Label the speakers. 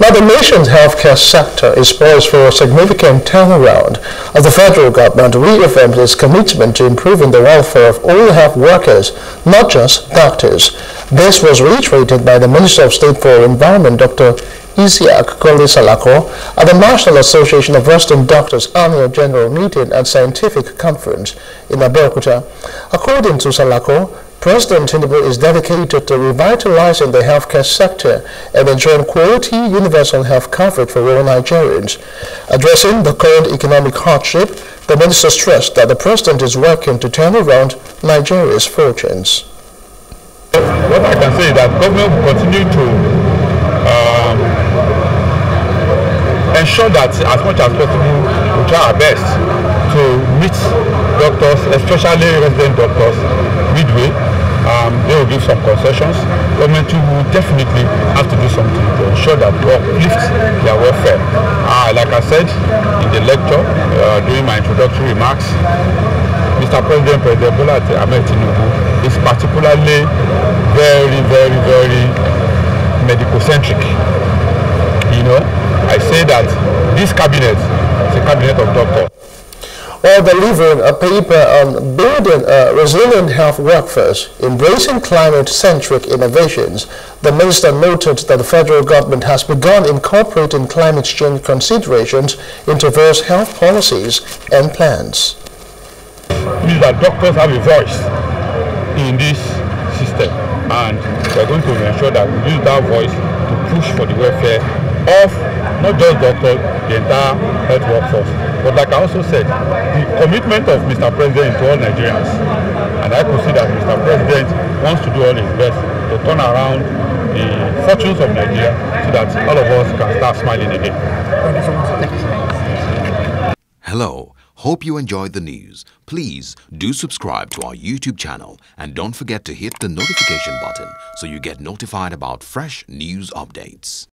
Speaker 1: Now, the nation's healthcare sector is poised for a significant turnaround as the federal government reaffirms its commitment to improving the welfare of all health workers, not just doctors. This was reiterated by the Minister of State for Environment, Dr. Isiaq Koli Salako, at the National Association of Resident Doctors Annual General Meeting and Scientific Conference in Abeokuta. According to Salako, President Tinubu is dedicated to revitalizing the healthcare sector and ensuring quality universal health coverage for all Nigerians. Addressing the current economic hardship, the minister stressed that the president is working to turn around Nigeria's fortunes.
Speaker 2: What I can say is that government will continue to um, ensure that as much as possible we try our best to meet doctors, especially resident doctors, will give some concessions. Government will definitely have to do something to ensure that we uplift their welfare. Uh, like I said in the lecture uh, during my introductory remarks, Mr. President, President Bola Ahmed Tinubu is particularly very, very, very medical-centric. You know, I say that this cabinet is a cabinet of doctors
Speaker 1: while delivering a paper on building a resilient health workforce, embracing climate-centric innovations, the minister noted that the federal government has begun incorporating climate change considerations into various health policies and plans.
Speaker 2: Means that doctors have a voice in this system and we're going to ensure that we use that voice to push for the welfare of not just doctors, the entire health workforce. But like I also said, the commitment of Mr. President to all Nigerians, and I could see that Mr. President wants to do all his best to turn around the fortunes of Nigeria so that all of us can start smiling again. Thank you so
Speaker 3: much. Hello. Hope you enjoyed the news. Please do subscribe to our YouTube channel and don't forget to hit the notification button so you get notified about fresh news updates.